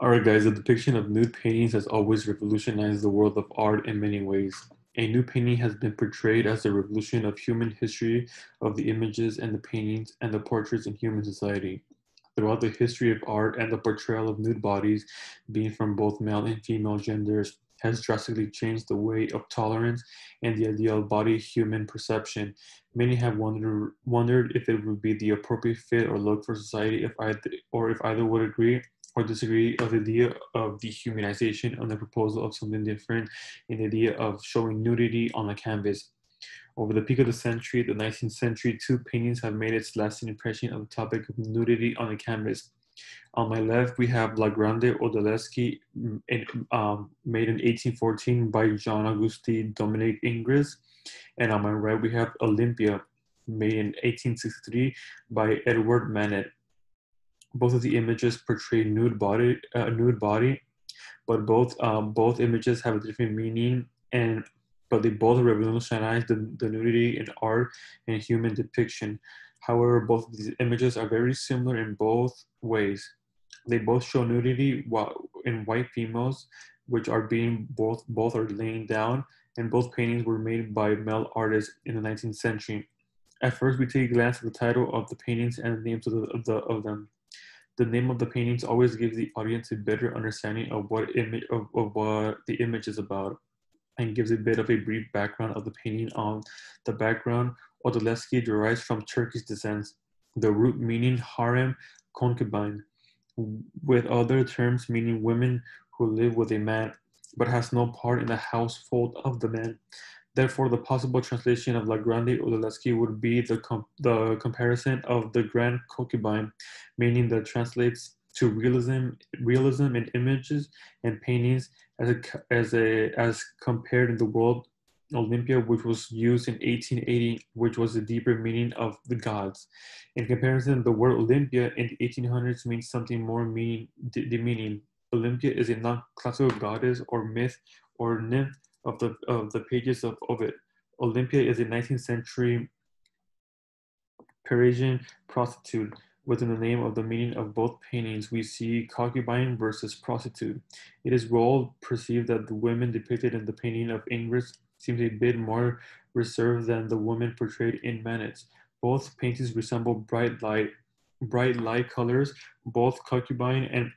Alright, guys, the depiction of nude paintings has always revolutionized the world of art in many ways. A nude painting has been portrayed as the revolution of human history of the images and the paintings and the portraits in human society. Throughout the history of art and the portrayal of nude bodies, being from both male and female genders, has drastically changed the way of tolerance and the ideal body human perception. Many have wondered, wondered if it would be the appropriate fit or look for society if either, or if either would agree or disagree of the idea of dehumanization on the proposal of something different in the idea of showing nudity on a canvas. Over the peak of the century, the 19th century, two paintings have made its lasting impression on the topic of nudity on a canvas. On my left, we have La Grande Odalisque, um, made in 1814 by Jean Auguste Dominique Ingres. And on my right, we have Olympia, made in 1863 by Edward Manet both of the images portray nude body, uh, nude body, but both um, both images have a different meaning, and but they both revolutionize the, the nudity in art and human depiction. However, both of these images are very similar in both ways. They both show nudity in white females, which are being both both are laying down, and both paintings were made by male artists in the 19th century. At first, we take a glance at the title of the paintings and the names of, the, of, the, of them the name of the paintings always gives the audience a better understanding of what image of, of what the image is about and gives a bit of a brief background of the painting on the background Odalisque derives from Turkish descent, the root meaning harem concubine, with other terms meaning women who live with a man but has no part in the household of the man. Therefore, the possible translation of La Grande Odalisque would be the, com the comparison of the Grand Concubine, meaning that translates to realism, realism in images and paintings as a, as a as compared in the world Olympia, which was used in 1880, which was the deeper meaning of the gods. In comparison, the word Olympia in the 1800s means something more meaning, the meaning. Olympia is a non-classical goddess or myth or nymph of the of the pages of Ovid. Olympia is a 19th century Parisian prostitute. Within the name of the meaning of both paintings, we see concubine versus prostitute. It is well perceived that the women depicted in the painting of Ingres seems a bit more reserved than the women portrayed in Manet's. Both paintings resemble bright light, bright light colors, both concubine and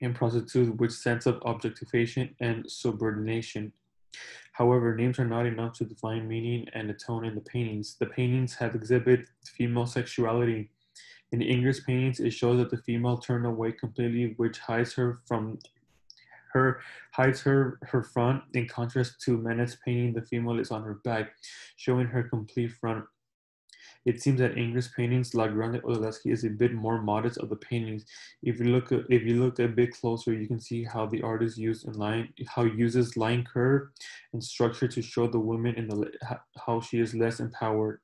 and prostitute with sense of objectification and subordination. However, names are not enough to define meaning and the tone in the paintings. The paintings have exhibited female sexuality. In Ingres' paintings, it shows that the female turned away completely, which hides her from her hides her her front. In contrast to Manet's painting, the female is on her back, showing her complete front. It seems that Ingres' paintings, La Grande Odalisque, is a bit more modest of the paintings. If you look, if you look a bit closer, you can see how the artist used in line, how uses line curve and structure to show the woman in the how she is less empowered.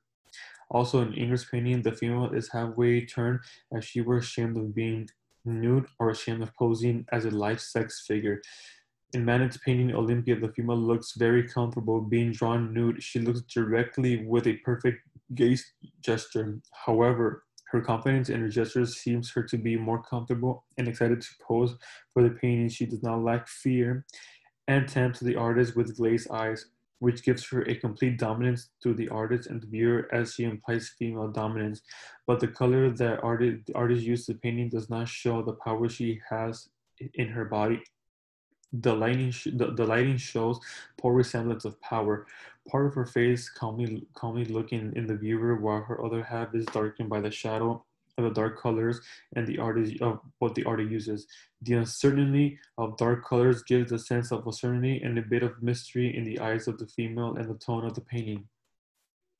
Also, in Ingres' painting, the female is halfway turned as she were ashamed of being nude or ashamed of posing as a life sex figure. In Manet's painting Olympia, the female looks very comfortable being drawn nude. She looks directly with a perfect gaze gesture. However, her confidence in her gestures seems her to be more comfortable and excited to pose for the painting. She does not lack fear and tempts the artist with glazed eyes, which gives her a complete dominance to the artist and the viewer as she implies female dominance. But the color that artist, the artist used the painting does not show the power she has in her body the lighting, the, the lighting shows poor resemblance of power. Part of her face calmly, calmly looking in the viewer, while her other half is darkened by the shadow of the dark colors and the artist of what the artist uses. The uncertainty of dark colors gives a sense of uncertainty and a bit of mystery in the eyes of the female and the tone of the painting.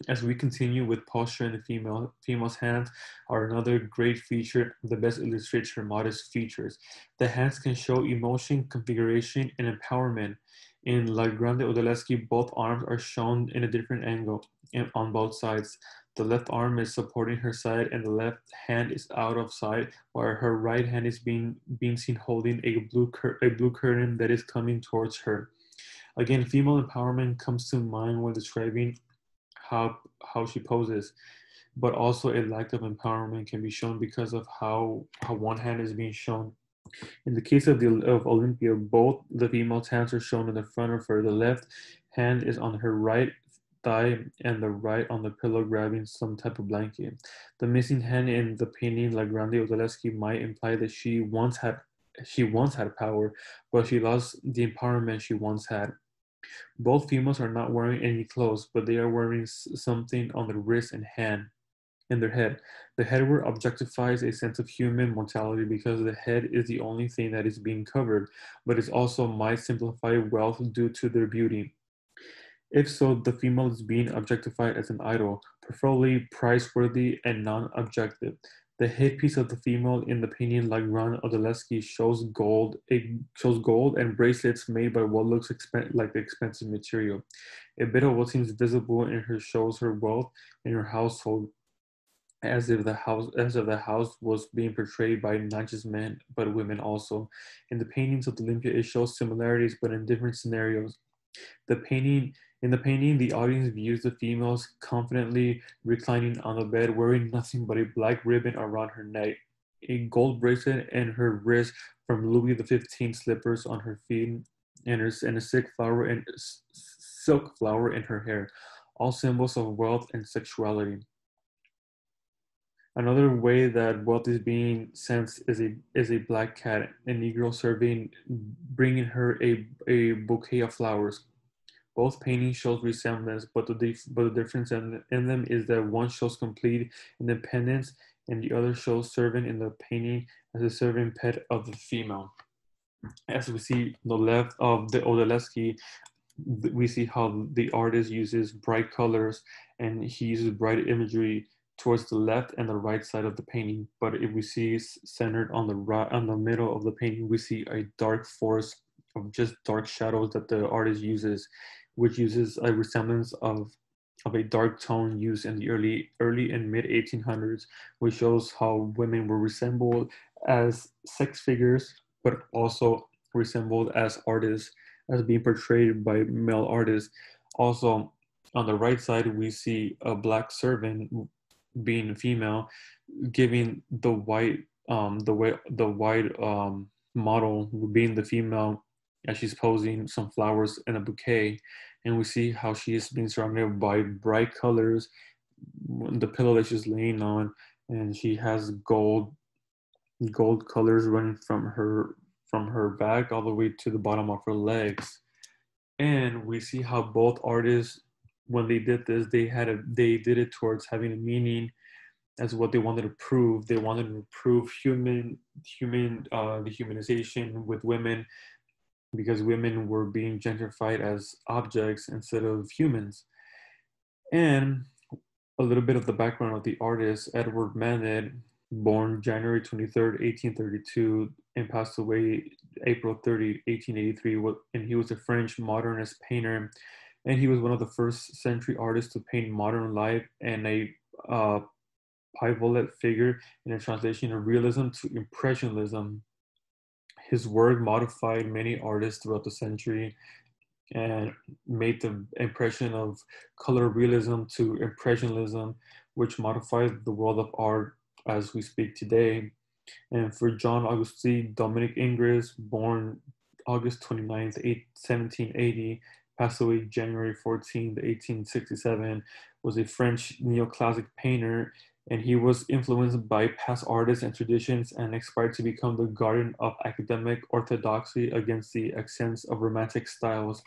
As we continue with posture in the female, female's hands are another great feature that best illustrates her modest features. The hands can show emotion, configuration, and empowerment. In La Grande Odalisque, both arms are shown in a different angle on both sides. The left arm is supporting her side and the left hand is out of sight, while her right hand is being, being seen holding a blue, a blue curtain that is coming towards her. Again, female empowerment comes to mind when describing how how she poses but also a lack of empowerment can be shown because of how how one hand is being shown In the case of, the, of Olympia, both the female hands are shown in the front of her. The left hand is on her right thigh and the right on the pillow grabbing some type of blanket. The missing hand in the painting, like Grande Odalisque, might imply that she once had she once had power, but she lost the empowerment she once had. Both females are not wearing any clothes, but they are wearing something on their wrist and hand in their head. The headwear objectifies a sense of human mortality because the head is the only thing that is being covered, but it also might simplify wealth due to their beauty. If so, the female is being objectified as an idol, preferably price-worthy and non-objective. The headpiece of the female in the painting La Grande Odalisque shows gold. It shows gold and bracelets made by what looks expen- like expensive material. A bit of what seems visible in her shows her wealth in her household, as if the house as if the house was being portrayed by not just men but women also. In the paintings of Olympia, it shows similarities but in different scenarios. The painting in the painting, the audience views the females confidently reclining on the bed, wearing nothing but a black ribbon around her neck, a gold bracelet and her wrist from Louis XV slippers on her feet, and, her, and a silk flower and silk flower in her hair, all symbols of wealth and sexuality. Another way that wealth is being sensed is a is a black cat, a Negro serving, bringing her a, a bouquet of flowers. Both paintings shows resemblance, but the dif- but the difference in, in them is that one shows complete independence, and the other shows servant in the painting as a servant pet of the female. As we see on the left of the Odalisque, we see how the artist uses bright colors and he uses bright imagery towards the left and the right side of the painting. But if we see centered on the right, on the middle of the painting, we see a dark forest of just dark shadows that the artist uses, which uses a resemblance of of a dark tone used in the early early and mid 1800s, which shows how women were resembled as sex figures, but also resembled as artists, as being portrayed by male artists. Also, on the right side, we see a black servant being female, giving the white um the way the white um model being the female as she's posing some flowers in a bouquet and we see how she is being surrounded by bright colors the pillow that she's laying on and she has gold gold colors running from her from her back all the way to the bottom of her legs and we see how both artists when they did this, they had a they did it towards having a meaning as what they wanted to prove. They wanted to prove human human uh, dehumanization with women because women were being gentrified as objects instead of humans. And a little bit of the background of the artist, Edward Manet, born January 23rd, 1832, and passed away April 30, 1883, and he was a French modernist painter and he was one of the first century artists to paint modern life and a uh, figure in a translation of realism to impressionism. His work modified many artists throughout the century and made the impression of color realism to impressionism, which modified the world of art as we speak today. And for John Auguste Dominique Ingres, born August 29th, 1780, passed away January 14, 1867, was a French neoclassic painter, and he was influenced by past artists and traditions and aspired to become the guardian of academic orthodoxy against the accents of romantic styles,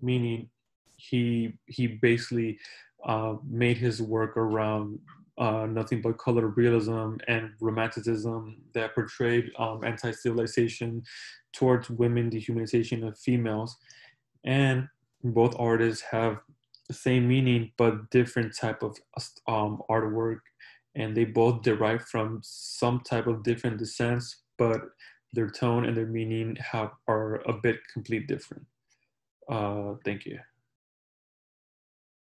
meaning he he basically uh, made his work around uh, nothing but color realism and romanticism that portrayed um, anti-civilization towards women, dehumanization of females. And both artists have the same meaning but different type of um, artwork and they both derive from some type of different descents but their tone and their meaning have are a bit complete different. Uh, thank you